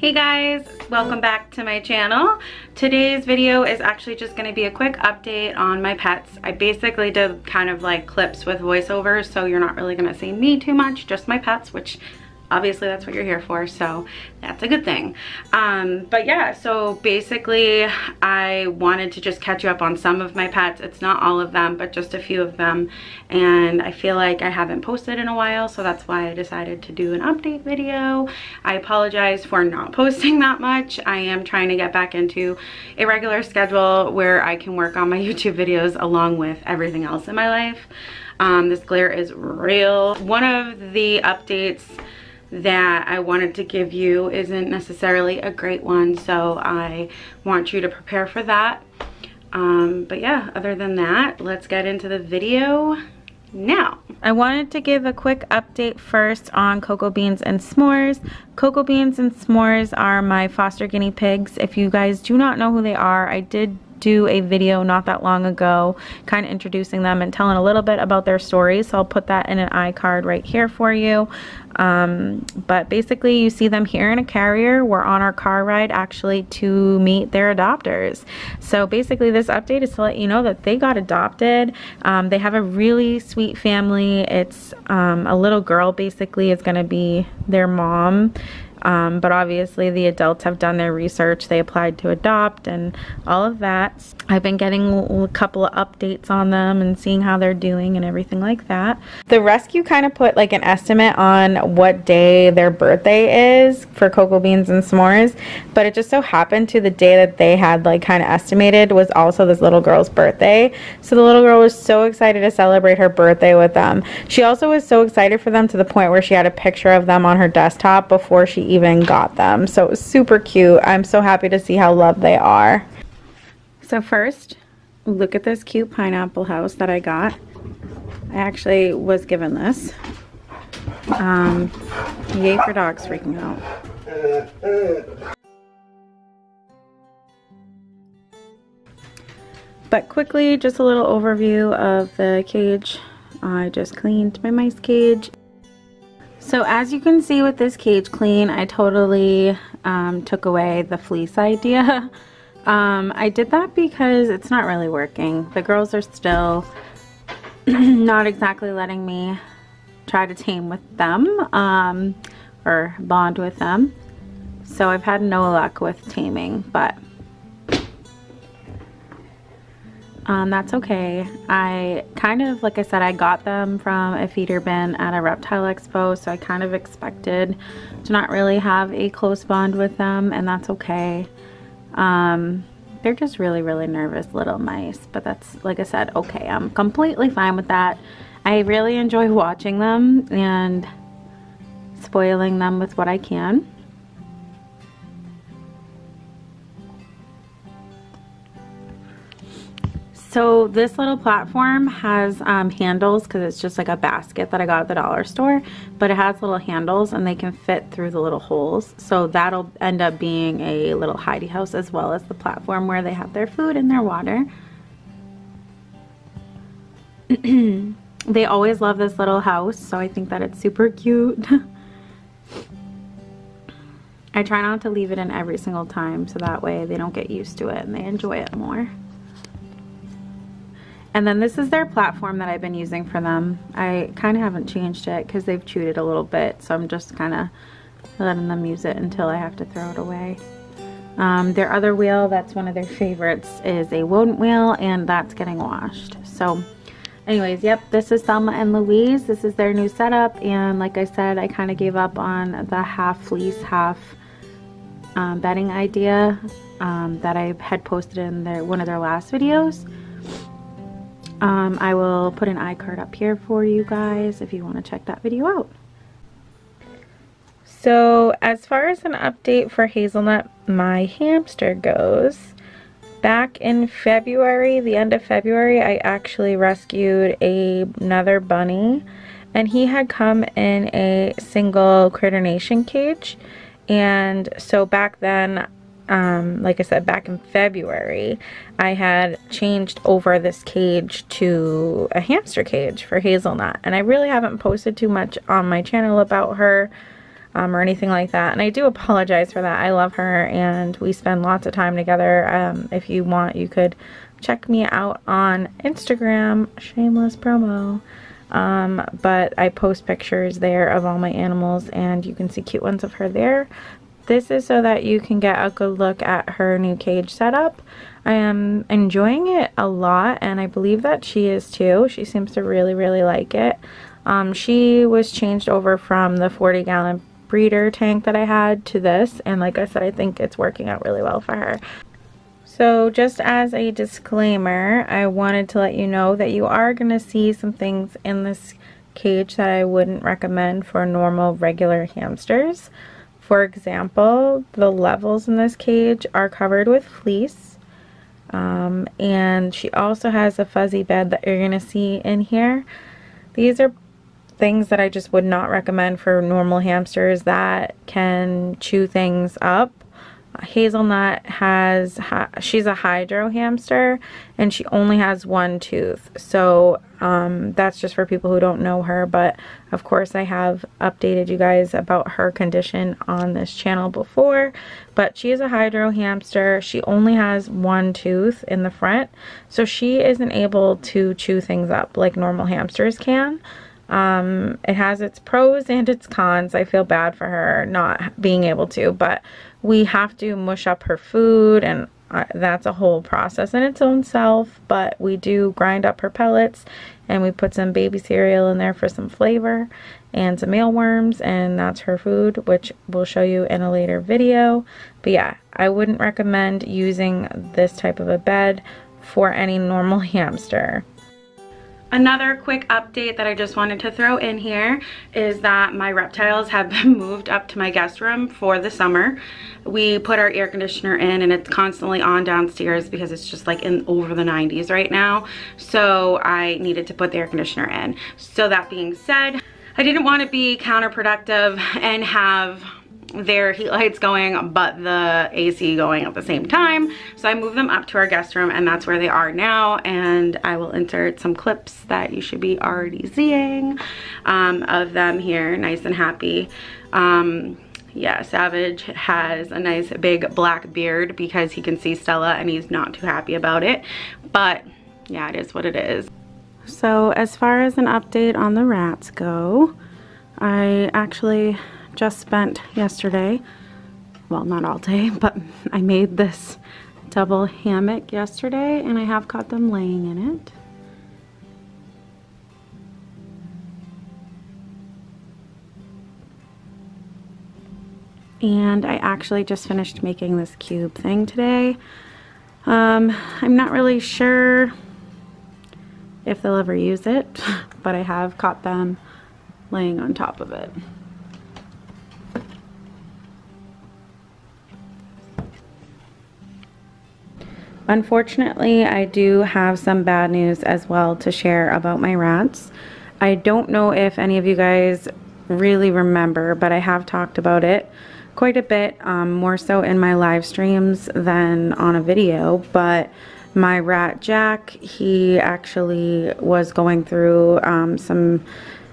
Hey guys, welcome back to my channel. Today's video is actually just gonna be a quick update on my pets. I basically did kind of like clips with voiceovers, so you're not really gonna see me too much, just my pets, which obviously that's what you're here for so that's a good thing. Um, but yeah so basically i wanted to just catch you up on some of my pets. It's not all of them but just a few of them. And i feel like i haven't posted in a while so that's why i decided to do an update video. I apologize for not posting that much. I am trying to get back into a regular schedule where i can work on my youtube videos along with everything else in my life. Um, this glare is real. One of the updates that I wanted to give you isn't necessarily a great one so I want you to prepare for that um, but yeah other than that let's get into the video now. I wanted to give a quick update first on Cocoa Beans and S'mores. Cocoa Beans and S'mores are my foster guinea pigs. If you guys do not know who they are, I did do a video not that long ago kind of introducing them and telling a little bit about their stories. So I'll put that in an iCard right here for you. Um, but basically you see them here in a carrier. We're on our car ride actually to meet their adopters. So basically this update is to let you know that they got adopted. Um, they have a really sweet family. It's um, a little girl basically is going to be their mom um, but obviously the adults have done their research. They applied to adopt and all of that. I've been getting a couple of updates on them and seeing how they're doing and everything like that. The rescue kind of put like an estimate on what day their birthday is for cocoa beans and s'mores, but it just so happened to the day that they had like kind of estimated was also this little girl's birthday. So the little girl was so excited to celebrate her birthday with them. She also was so excited for them to the point where she had a picture of them on her desktop before she even got them. So it was super cute. I'm so happy to see how loved they are. So first, look at this cute pineapple house that I got. I actually was given this. Um, yay for dogs freaking out. But quickly, just a little overview of the cage. I just cleaned my mice cage. So as you can see with this cage clean, I totally um, took away the fleece idea. Um, I did that because it's not really working. The girls are still not exactly letting me try to tame with them um, or bond with them. So I've had no luck with taming, but um, that's okay. I kind of, like I said, I got them from a feeder bin at a reptile expo, so I kind of expected to not really have a close bond with them, and that's okay. Um, they're just really, really nervous little mice. But that's, like I said, okay. I'm completely fine with that. I really enjoy watching them and spoiling them with what I can. So this little platform has um, handles because it's just like a basket that I got at the dollar store, but it has little handles and they can fit through the little holes. So that'll end up being a little hidey house as well as the platform where they have their food and their water. they always love this little house, so I think that it's super cute. I try not to leave it in every single time so that way they don't get used to it and they enjoy it more. And then this is their platform that I've been using for them. I kind of haven't changed it because they've chewed it a little bit. So I'm just kind of letting them use it until I have to throw it away. Um, their other wheel, that's one of their favorites, is a rodent wheel and that's getting washed. So anyways, yep, this is Selma and Louise. This is their new setup. And like I said, I kind of gave up on the half fleece, half um, bedding idea um, that I had posted in their one of their last videos. Um, I will put an iCard up here for you guys if you want to check that video out. So as far as an update for Hazelnut, my hamster goes, back in February, the end of February, I actually rescued a, another bunny and he had come in a single Critter Nation cage. And so back then um, like I said, back in February, I had changed over this cage to a hamster cage for Hazelnut. And I really haven't posted too much on my channel about her. um, or anything like that. And I do apologize for that. I love her and we spend lots of time together. Um, if you want, you could check me out on Instagram, shameless promo. Um, but I post pictures there of all my animals and you can see cute ones of her there. This is so that you can get a good look at her new cage setup. I am enjoying it a lot and I believe that she is too. She seems to really, really like it. Um, she was changed over from the 40 gallon breeder tank that I had to this and like I said I think it's working out really well for her. So just as a disclaimer, I wanted to let you know that you are going to see some things in this cage that I wouldn't recommend for normal regular hamsters. For example, the levels in this cage are covered with fleece. Um, and she also has a fuzzy bed that you're going to see in here. These are things that I just would not recommend for normal hamsters that can chew things up Hazelnut has, she's a hydro hamster and she only has one tooth. So um, that's just for people who don't know her. But of course I have updated you guys about her condition on this channel before. But she is a hydro hamster. She only has one tooth in the front. So she isn't able to chew things up like normal hamsters can. Um, it has its pros and its cons. I feel bad for her not being able to, but we have to mush up her food and that's a whole process in its own self, but we do grind up her pellets and we put some baby cereal in there for some flavor and some mealworms and that's her food, which we'll show you in a later video. But yeah, I wouldn't recommend using this type of a bed for any normal hamster. Another quick update that I just wanted to throw in here is that my reptiles have been moved up to my guest room for the summer. We put our air conditioner in and it's constantly on downstairs because it's just like in over the 90s right now. So I needed to put the air conditioner in. So that being said, I didn't want to be counterproductive and have their heat lights going but the AC going at the same time. So I moved them up to our guest room and that's where they are now and I will insert some clips that you should be already seeing um, of them here nice and happy. Um, yeah, Savage has a nice big black beard because he can see Stella and he's not too happy about it. But yeah, it is what it is. So as far as an update on the rats go, I actually just spent yesterday, well not all day, but I made this double hammock yesterday and I have caught them laying in it. And I actually just finished making this cube thing today. Um, I'm not really sure if they'll ever use it, but I have caught them laying on top of it. Unfortunately, I do have some bad news as well to share about my rats. I don't know if any of you guys really remember, but I have talked about it quite a bit, um, more so in my live streams than on a video, but my rat Jack, he actually was going through um, some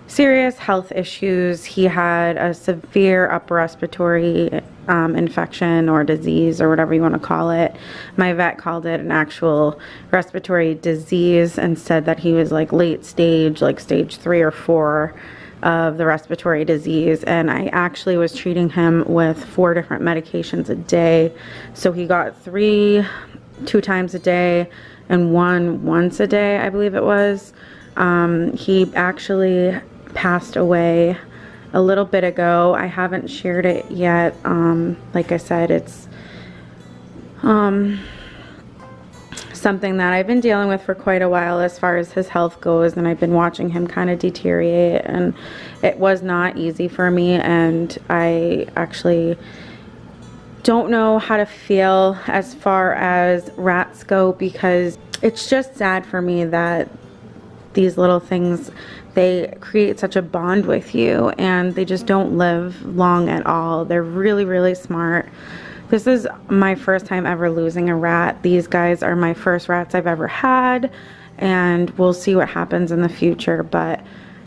serious health issues. He had a severe upper respiratory um, infection or disease or whatever you want to call it. My vet called it an actual respiratory disease and said that he was like late stage, like stage three or four of the respiratory disease. And I actually was treating him with four different medications a day. So he got three two times a day and one once a day, I believe it was. Um, he actually passed away a little bit ago. I haven't shared it yet. Um, like I said, it's um, something that I've been dealing with for quite a while as far as his health goes and I've been watching him kind of deteriorate and it was not easy for me and I actually don't know how to feel as far as rats go because it's just sad for me that these little things they create such a bond with you and they just don't live long at all. They're really, really smart. This is my first time ever losing a rat. These guys are my first rats I've ever had and we'll see what happens in the future. But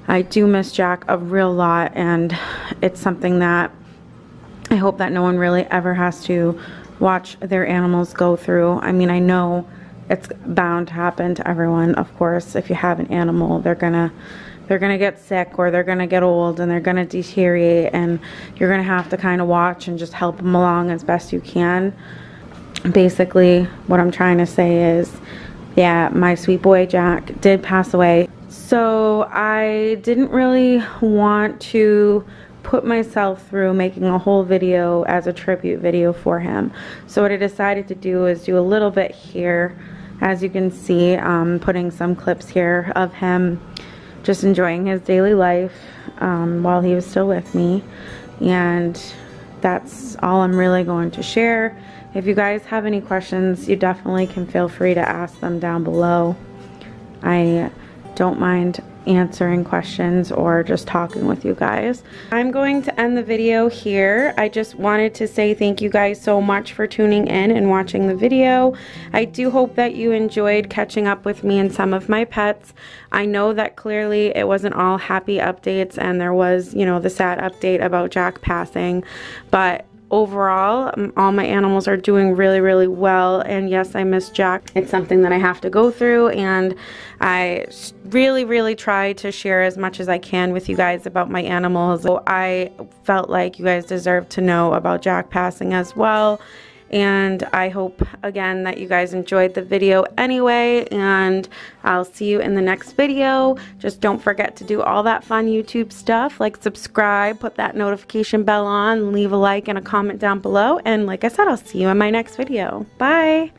I do miss Jack a real lot and it's something that I hope that no one really ever has to watch their animals go through. I mean, I know it's bound to happen to everyone, of course. If you have an animal, they're gonna they're gonna get sick or they're gonna get old and they're gonna deteriorate and you're gonna have to kind of watch and just help them along as best you can. Basically, what I'm trying to say is, yeah, my sweet boy Jack did pass away. So I didn't really want to put myself through making a whole video as a tribute video for him. So what I decided to do is do a little bit here. As you can see, um, putting some clips here of him just enjoying his daily life um, while he was still with me. And that's all I'm really going to share. If you guys have any questions, you definitely can feel free to ask them down below. I don't mind answering questions or just talking with you guys. I'm going to end the video here. I just wanted to say thank you guys so much for tuning in and watching the video. I do hope that you enjoyed catching up with me and some of my pets. I know that clearly it wasn't all happy updates and there was, you know, the sad update about Jack passing, but overall all my animals are doing really really well. And yes I miss Jack. It's something that I have to go through and I really really try to share as much as I can with you guys about my animals. So I felt like you guys deserve to know about Jack passing as well and I hope again that you guys enjoyed the video anyway and I'll see you in the next video. Just don't forget to do all that fun YouTube stuff like subscribe put that notification bell on leave a like and a comment down below and like I said I'll see you in my next video. Bye